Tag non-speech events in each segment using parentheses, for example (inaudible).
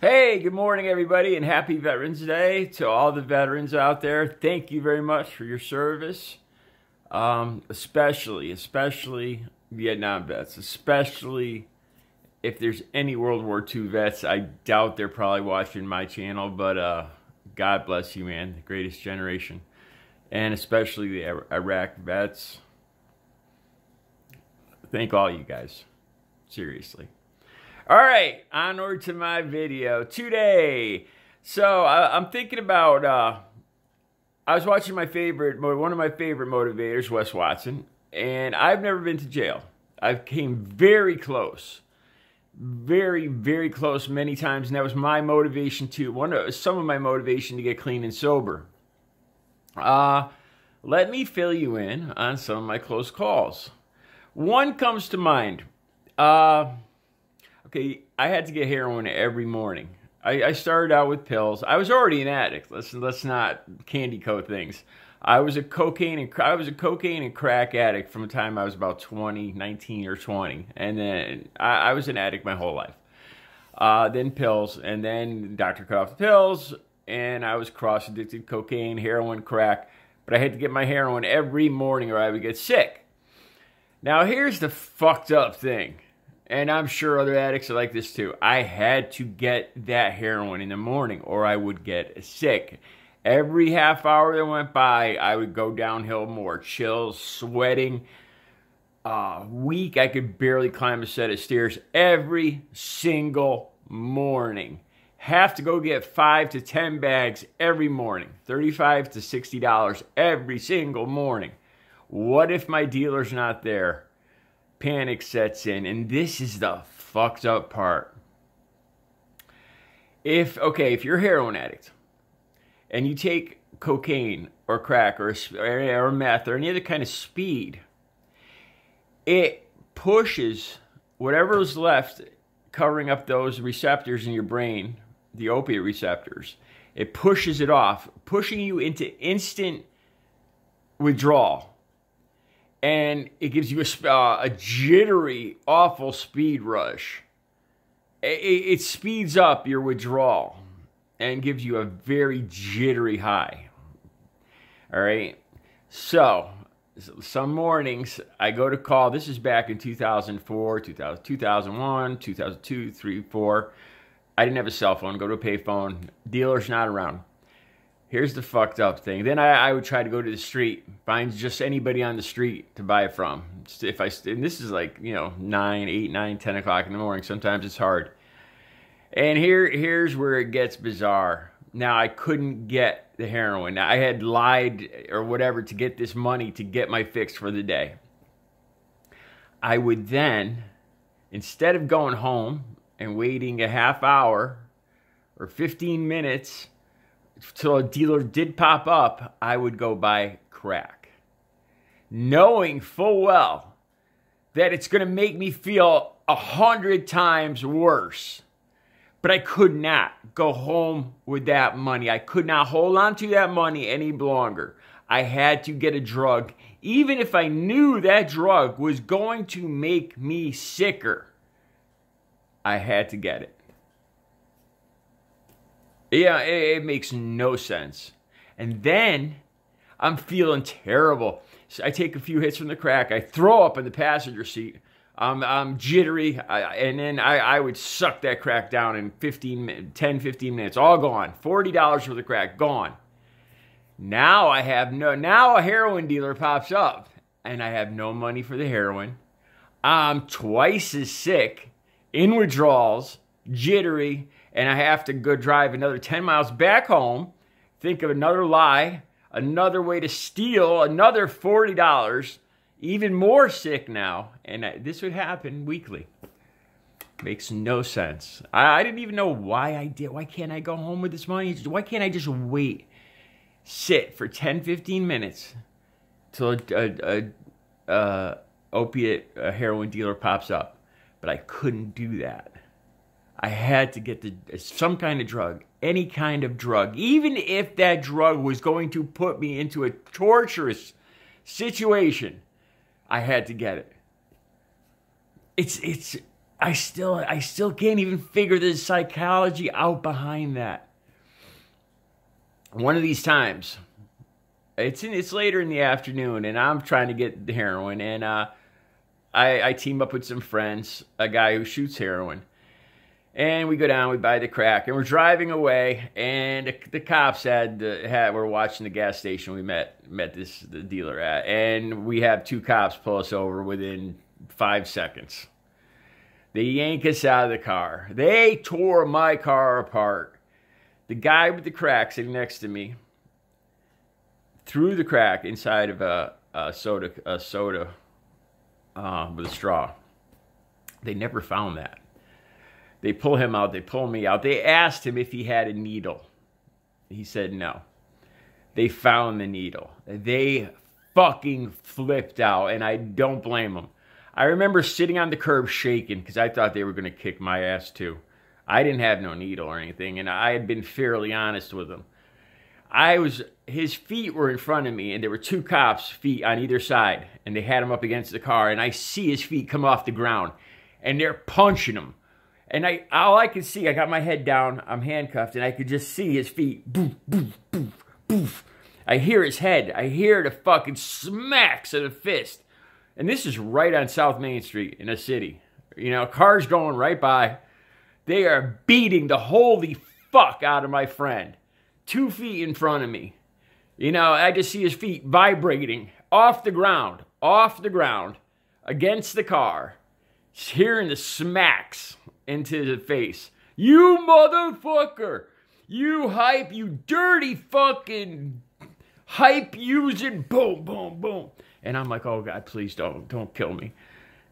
Hey, good morning, everybody, and happy Veterans Day to all the veterans out there. Thank you very much for your service, um, especially, especially Vietnam vets, especially if there's any World War II vets. I doubt they're probably watching my channel, but uh, God bless you, man, the greatest generation, and especially the Iraq vets. Thank all you guys, seriously. All right, onward to my video today. So I, am thinking about. Uh, I was watching my favorite, one of my favorite motivators, Wes Watson, and I've never been to jail. I came very close, very very close many times, and that was my motivation too. One of some of my motivation to get clean and sober. Uh, let me fill you in on some of my close calls. One comes to mind. Uh, I had to get heroin every morning. I, I started out with pills. I was already an addict. Let's let's not candy coat things. I was a cocaine and I was a cocaine and crack addict from the time I was about 20, 19 or 20, and then I, I was an addict my whole life. Uh, then pills, and then doctor cut off the pills, and I was cross addicted cocaine, heroin, crack. But I had to get my heroin every morning or I would get sick. Now here's the fucked up thing and I'm sure other addicts are like this too. I had to get that heroin in the morning or I would get sick. Every half hour that went by, I would go downhill more. Chills, sweating. Uh, weak, I could barely climb a set of stairs every single morning. Have to go get five to ten bags every morning, thirty-five to sixty dollars every single morning. What if my dealer's not there? Panic sets in, and this is the fucked up part. If, okay, if you're a heroin addict and you take cocaine or crack or, or meth or any other kind of speed, it pushes whatever is left covering up those receptors in your brain, the opiate receptors, it pushes it off, pushing you into instant withdrawal and it gives you a, uh, a jittery, awful speed rush. It, it, speeds up your withdrawal and gives you a very jittery high. All right. So, some mornings I go to call. This is back in 2004, 2000, 2001, 2002, 3, 4. I didn't have a cell phone. Go to a payphone. Dealer's not around. Here's the fucked up thing. Then I, I, would try to go to the street, find just anybody on the street to buy it from. If I and this is like you know nine, eight, nine, ten o'clock in the morning. Sometimes it's hard. And here, here's where it gets bizarre. Now I couldn't get the heroin. I had lied or whatever to get this money to get my fix for the day. I would then, instead of going home and waiting a half hour or 15 minutes till a dealer did pop up, I would go buy crack. Knowing full well that it's going to make me feel a hundred times worse. But I could not go home with that money. I could not hold on to that money any longer. I had to get a drug, even if I knew that drug was going to make me sicker. I had to get it. Yeah, it, it makes no sense. And then I'm feeling terrible. So I take a few hits from the crack. I throw up in the passenger seat. I'm, I'm jittery. I, and then I, I would suck that crack down in 15, 10, 15 minutes. All gone. $40 for the crack. Gone. Now I have no, now a heroin dealer pops up and I have no money for the heroin. I'm twice as sick, in withdrawals, jittery, and I have to go drive another 10 miles back home, think of another lie, another way to steal another $40, even more sick now. And this would happen weekly. Makes no sense. I, I didn't even know why I did. Why can't I go home with this money? Why can't I just wait, sit for 10, 15 minutes till a, a, a, a opiate a heroin dealer pops up? But I couldn't do that. I had to get the, some kind of drug, any kind of drug, even if that drug was going to put me into a torturous situation. I had to get it. It's it's I still I still can't even figure the psychology out behind that. One of these times, it's in, it's later in the afternoon, and I'm trying to get the heroin, and uh, I, I team up with some friends, a guy who shoots heroin, and we go down, we buy the crack, and we're driving away, and the, the cops had, had were watching the gas station we met met this the dealer at, and we have two cops pull us over within five seconds they yank us out of the car. They tore my car apart. The guy with the crack sitting next to me threw the crack inside of a, a soda, a soda uh, with a straw. They never found that. They pull him out. They pull me out. They asked him if he had a needle. He said no. They found the needle. They fucking flipped out, and I don't blame them. I remember sitting on the curb shaking because I thought they were going to kick my ass too. I didn't have no needle or anything, and I had been fairly honest with them. I was, his feet were in front of me, and there were two cops' feet on either side, and they had him up against the car, and I see his feet come off the ground, and they're punching him. And I, all I could see, I got my head down, I'm handcuffed, and I could just see his feet, boof, boof, boof, boof. I hear his head, I hear the fucking smacks of the fist. And this is right on South Main Street in a city. You know, cars going right by. They are beating the holy fuck out of my friend. Two feet in front of me. You know, I just see his feet vibrating off the ground, off the ground, against the car, hearing the smacks into the face. You motherfucker! You hype, you dirty fucking hype using boom, boom, boom. And I'm like, oh God, please don't, don't kill me.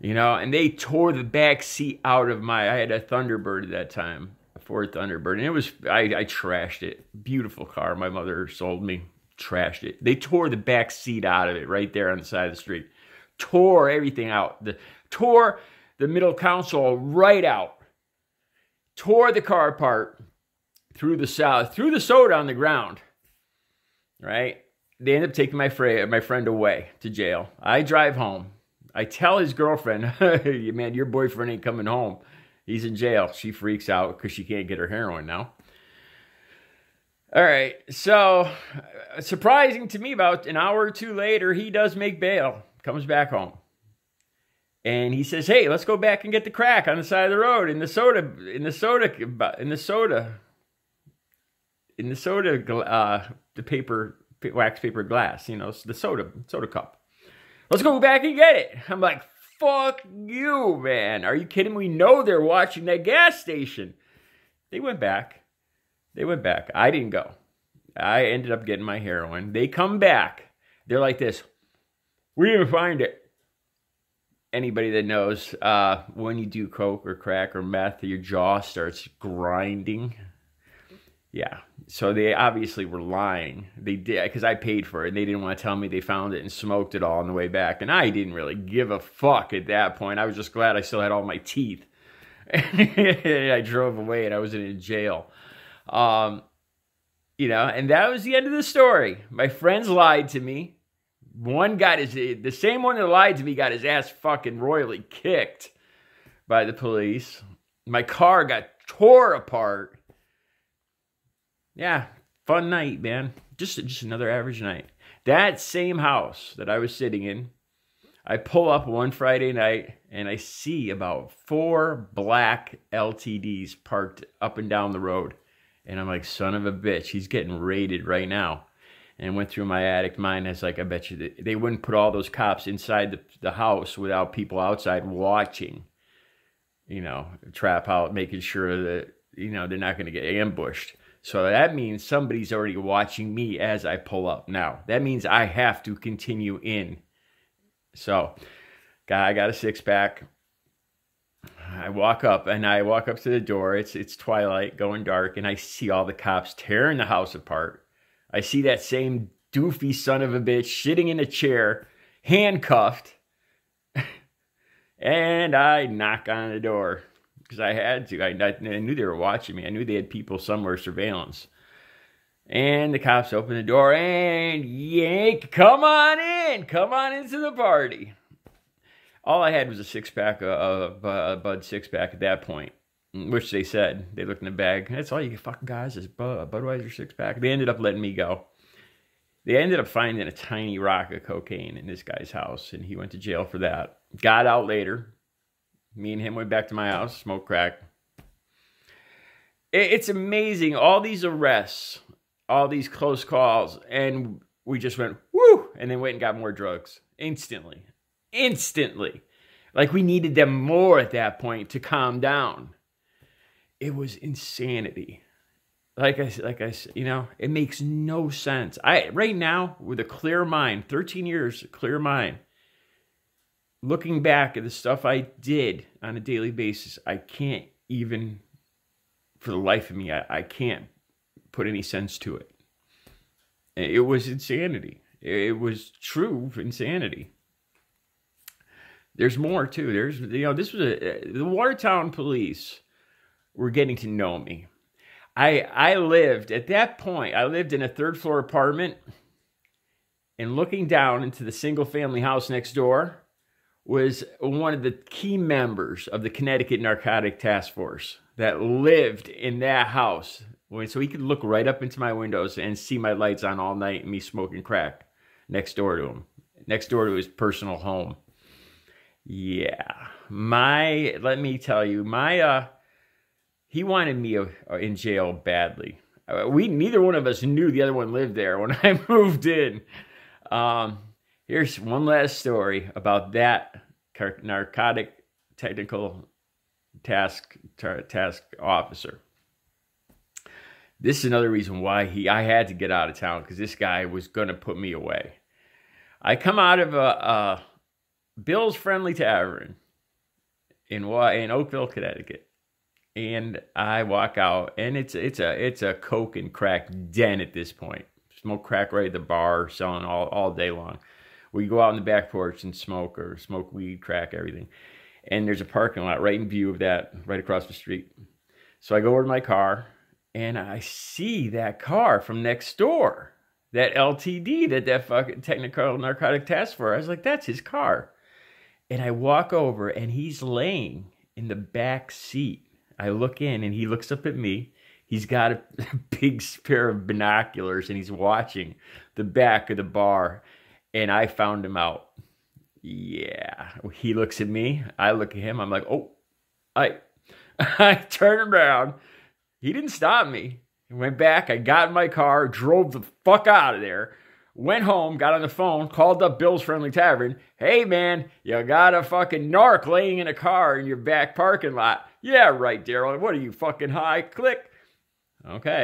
You know, and they tore the back seat out of my, I had a Thunderbird at that time, a Ford Thunderbird, and it was, I, I trashed it. Beautiful car. My mother sold me, trashed it. They tore the back seat out of it right there on the side of the street. Tore everything out. The, tore the middle console right out. Tore the car apart. Threw the south, threw the soda on the ground. Right? they end up taking my, fr- my friend away to jail. I drive home. I tell his girlfriend, (laughs) hey, man, your boyfriend ain't coming home. He's in jail. She freaks out because she can't get her heroin now. All right. So, uh, surprising to me, about an hour or two later, he does make bail, comes back home. And he says, "Hey, let's go back and get the crack on the side of the road in the soda, in the soda, in the soda, in the soda, uh, the paper wax paper glass, you know, the soda soda cup. Let's go back and get it. I'm like, fuck you, man. Are you kidding? We know they're watching that gas station. They went back. They went back. I didn't go. I ended up getting my heroin. They come back. They're like this. We didn't find it. Anybody that knows, uh, when you do coke or crack or meth, your jaw starts grinding. Yeah. So they obviously were lying. They did because I paid for it and they didn't want to tell me they found it and smoked it all on the way back. And I didn't really give a fuck at that point. I was just glad I still had all my teeth. and (laughs) I drove away and I wasn't in jail. Um, you know, and that was the end of the story. My friends lied to me. One got his, the same one that lied to me got his ass fucking royally kicked by the police. My car got tore apart yeah, fun night, man. Just just another average night. That same house that I was sitting in, I pull up one Friday night and I see about four black LTDs parked up and down the road. And I'm like, son of a bitch, he's getting raided right now. And went through my addict mind. I was like, I bet you they wouldn't put all those cops inside the, the house without people outside watching, you know, trap out, making sure that, you know, they're not going to get ambushed. So that means somebody's already watching me as I pull up. Now, that means I have to continue in. So, guy, I got a six pack. I walk up and I walk up to the door. It's it's twilight, going dark, and I see all the cops tearing the house apart. I see that same doofy son of a bitch sitting in a chair, handcuffed. (laughs) and I knock on the door because I had to. I, I, knew they were watching me. I knew they had people somewhere surveillance. And the cops open the door and yank, come on in, come on into the party. All I had was a six pack of uh, Bud six pack at that point, which they said they looked in the bag. That's all you fucking guys is Bud Budweiser six pack. They ended up letting me go. They ended up finding a tiny rock of cocaine in this guy's house, and he went to jail for that. Got out later. Me and him went back to my house, smoked crack. It's amazing. All these arrests, all these close calls, and we just went, whoo, and then went and got more drugs instantly. Instantly. Like we needed them more at that point to calm down. It was insanity like I like I you know, it makes no sense. I right now with a clear mind, 13 years, clear mind. Looking back at the stuff I did on a daily basis, I can't even for the life of me, I, I can't put any sense to it. It was insanity. It was true insanity. There's more too. There's you know, this was a the Watertown police were getting to know me I I lived at that point. I lived in a third floor apartment, and looking down into the single family house next door was one of the key members of the Connecticut Narcotic Task Force that lived in that house. So he could look right up into my windows and see my lights on all night and me smoking crack next door to him, next door to his personal home. Yeah, my let me tell you, my uh he wanted me uh, in jail badly. Uh, we neither one of us knew the other one lived there when (laughs) I moved in. Um, here's one last story about that narcotic technical task task officer. This is another reason why he I had to get out of town because this guy was gonna put me away. I come out of a, a Bill's Friendly Tavern in in Oakville, Connecticut and I walk out, and it's it's a it's a coke and crack den at this point. Smoke crack right at the bar, selling all all day long. We go out on the back porch and smoke or smoke weed, crack, everything. And there's a parking lot right in view of that, right across the street. So I go over to my car, and I see that car from next door, that LTD that that fucking technical narcotic task force. I was like, that's his car. And I walk over, and he's laying in the back seat I look in and he looks up at me. He's got a (laughs) big pair of binoculars and he's watching the back of the bar. And I found him out. Yeah. He looks at me. I look at him. I'm like, oh, I, (laughs) I turn around. He didn't stop me. He went back. I got in my car, drove the fuck out of there. Went home, got on the phone, called up Bill's Friendly Tavern. Hey man, you got a fucking narc laying in a car in your back parking lot. Yeah, right, Darryl. What are you fucking high? Click. Okay.